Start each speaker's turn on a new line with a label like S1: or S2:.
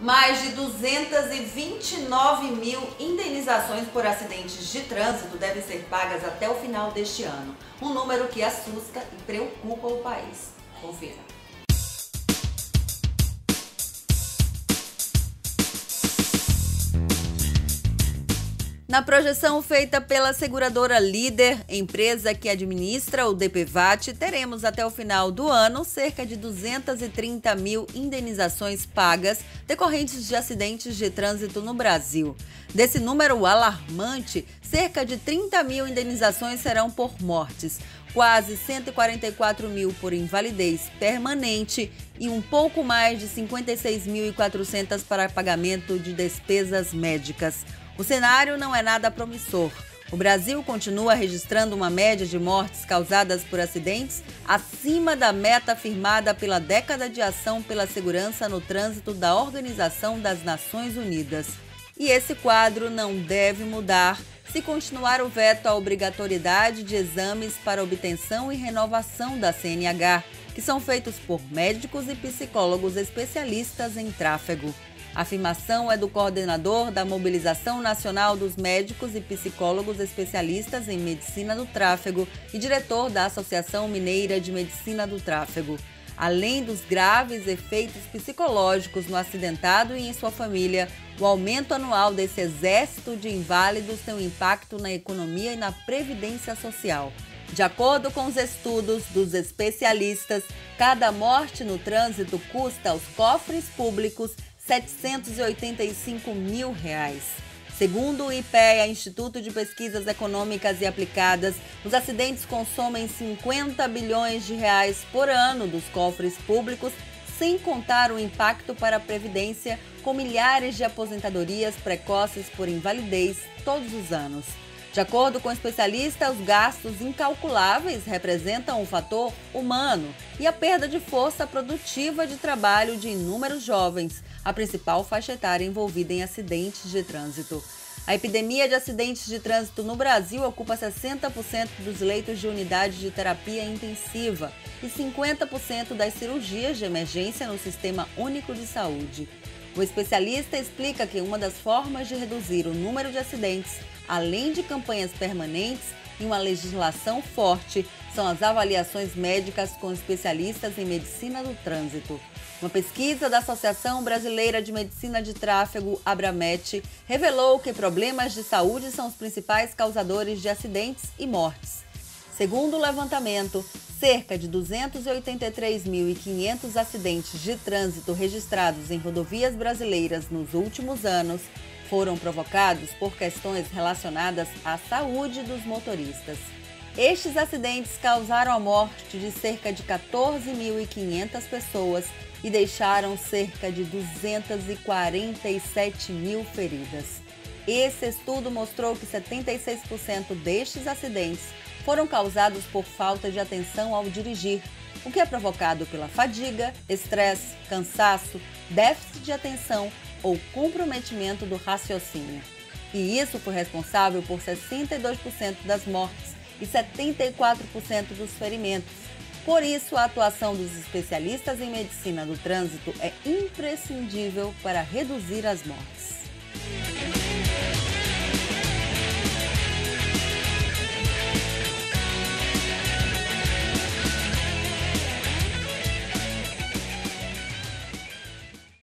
S1: Mais de 229 mil indenizações por acidentes de trânsito devem ser pagas até o final deste ano. Um número que assusta e preocupa o país. Confira. Na projeção feita pela seguradora Líder, empresa que administra o DPVAT, teremos até o final do ano cerca de 230 mil indenizações pagas decorrentes de acidentes de trânsito no Brasil. Desse número alarmante, cerca de 30 mil indenizações serão por mortes, quase 144 mil por invalidez permanente e um pouco mais de 56.400 para pagamento de despesas médicas. O cenário não é nada promissor. O Brasil continua registrando uma média de mortes causadas por acidentes acima da meta firmada pela década de ação pela segurança no trânsito da Organização das Nações Unidas. E esse quadro não deve mudar se continuar o veto à obrigatoriedade de exames para obtenção e renovação da CNH, que são feitos por médicos e psicólogos especialistas em tráfego. A afirmação é do coordenador da Mobilização Nacional dos Médicos e Psicólogos Especialistas em Medicina do Tráfego e diretor da Associação Mineira de Medicina do Tráfego. Além dos graves efeitos psicológicos no acidentado e em sua família, o aumento anual desse exército de inválidos tem um impacto na economia e na previdência social. De acordo com os estudos dos especialistas, cada morte no trânsito custa aos cofres públicos 785 mil reais. Segundo o IPEA, Instituto de Pesquisas Econômicas e Aplicadas, os acidentes consomem 50 bilhões de reais por ano dos cofres públicos, sem contar o impacto para a Previdência, com milhares de aposentadorias precoces por invalidez todos os anos. De acordo com especialistas, os gastos incalculáveis representam o fator humano e a perda de força produtiva de trabalho de inúmeros jovens, a principal faixa etária envolvida em acidentes de trânsito. A epidemia de acidentes de trânsito no Brasil ocupa 60% dos leitos de unidade de terapia intensiva e 50% das cirurgias de emergência no Sistema Único de Saúde. O especialista explica que uma das formas de reduzir o número de acidentes, além de campanhas permanentes e uma legislação forte, são as avaliações médicas com especialistas em medicina do trânsito. Uma pesquisa da Associação Brasileira de Medicina de Tráfego, Abramet, revelou que problemas de saúde são os principais causadores de acidentes e mortes. Segundo o levantamento, cerca de 283.500 acidentes de trânsito registrados em rodovias brasileiras nos últimos anos foram provocados por questões relacionadas à saúde dos motoristas. Estes acidentes causaram a morte de cerca de 14.500 pessoas e deixaram cerca de 247 mil feridas. Esse estudo mostrou que 76% destes acidentes foram causados por falta de atenção ao dirigir, o que é provocado pela fadiga, estresse, cansaço, déficit de atenção ou comprometimento do raciocínio. E isso foi responsável por 62% das mortes e 74% dos ferimentos, por isso, a atuação dos especialistas em medicina do trânsito é imprescindível para reduzir as mortes.